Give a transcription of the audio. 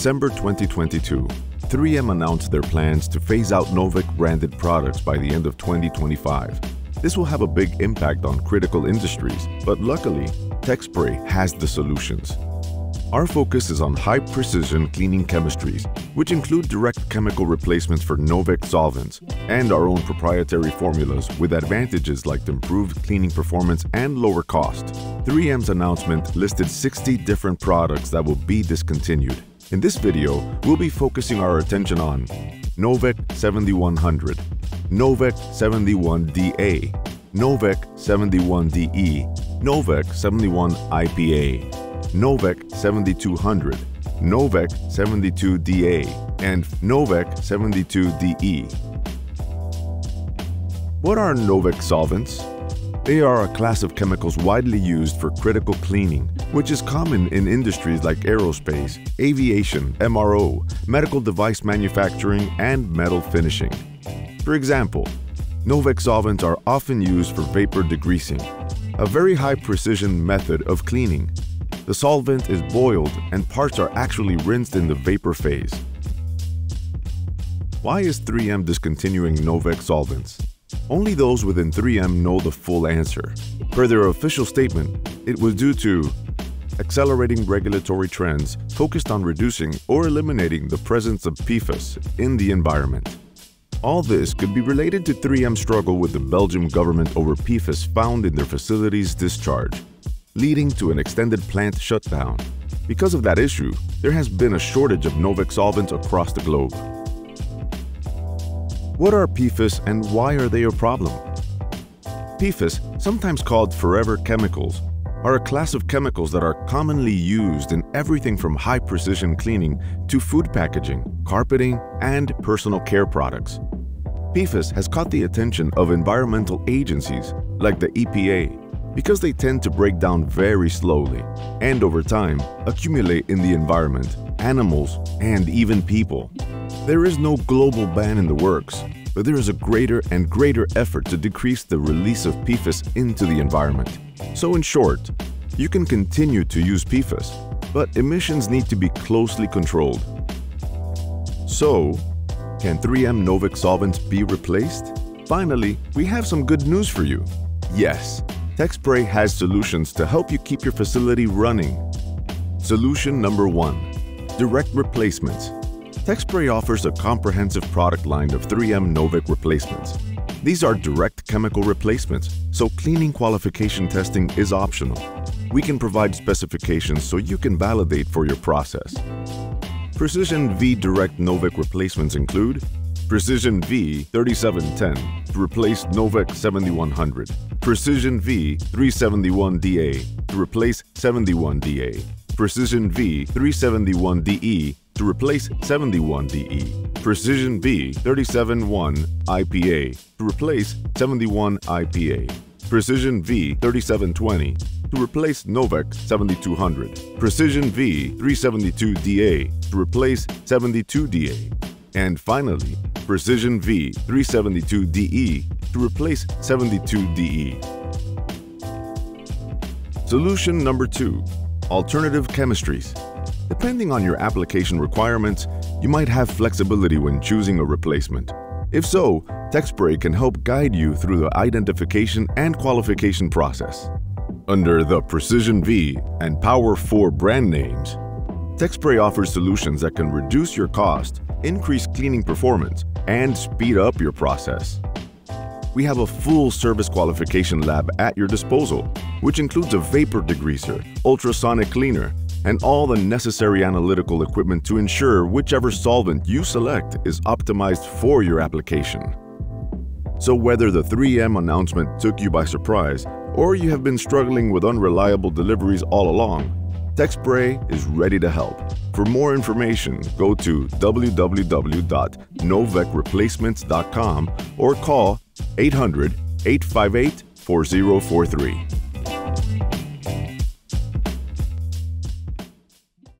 December 2022, 3M announced their plans to phase out Novec branded products by the end of 2025. This will have a big impact on critical industries, but luckily, TechSpray has the solutions. Our focus is on high-precision cleaning chemistries, which include direct chemical replacements for Novec solvents and our own proprietary formulas with advantages like improved cleaning performance and lower cost. 3M's announcement listed 60 different products that will be discontinued. In this video, we'll be focusing our attention on Novec 7100, Novec 71DA, Novec 71DE, Novec 71 IPA, Novec 7200, Novec 72DA, and Novec 72DE. What are Novec solvents? They are a class of chemicals widely used for critical cleaning, which is common in industries like aerospace, aviation, MRO, medical device manufacturing, and metal finishing. For example, Novec solvents are often used for vapor degreasing, a very high precision method of cleaning. The solvent is boiled and parts are actually rinsed in the vapor phase. Why is 3M discontinuing Novec solvents? Only those within 3M know the full answer. Per their official statement, it was due to accelerating regulatory trends focused on reducing or eliminating the presence of PFAS in the environment. All this could be related to 3M's struggle with the Belgian government over PFAS found in their facilities' discharge, leading to an extended plant shutdown. Because of that issue, there has been a shortage of Novec solvents across the globe. What are PFAS and why are they a problem? PFAS, sometimes called forever chemicals, are a class of chemicals that are commonly used in everything from high-precision cleaning to food packaging, carpeting, and personal care products. PFAS has caught the attention of environmental agencies like the EPA because they tend to break down very slowly and over time accumulate in the environment, animals, and even people. There is no global ban in the works, but there is a greater and greater effort to decrease the release of PFAS into the environment. So in short, you can continue to use PFAS, but emissions need to be closely controlled. So, can 3M Novec solvents be replaced? Finally, we have some good news for you. Yes, TechSpray has solutions to help you keep your facility running. Solution number one, direct replacements. TechSpray offers a comprehensive product line of 3M Novec replacements. These are direct chemical replacements, so cleaning qualification testing is optional. We can provide specifications so you can validate for your process. Precision V Direct Novec replacements include Precision V 3710 to replace Novec 7100, Precision V 371DA to replace 71DA, Precision V 371DE to replace 71DE, Precision V 371 IPA to replace 71 IPA, Precision V 3720 to replace Novec 7200, Precision V 372DA to replace 72DA, and finally, Precision V 372DE to replace 72DE. Solution number two, alternative chemistries. Depending on your application requirements, you might have flexibility when choosing a replacement. If so, TechSpray can help guide you through the identification and qualification process. Under the Precision V and Power 4 brand names, TechSpray offers solutions that can reduce your cost, increase cleaning performance, and speed up your process. We have a full service qualification lab at your disposal, which includes a vapor degreaser, ultrasonic cleaner, and all the necessary analytical equipment to ensure whichever solvent you select is optimized for your application. So whether the 3M announcement took you by surprise or you have been struggling with unreliable deliveries all along, TechSpray is ready to help. For more information, go to www.novecreplacements.com or call 800 858 4043.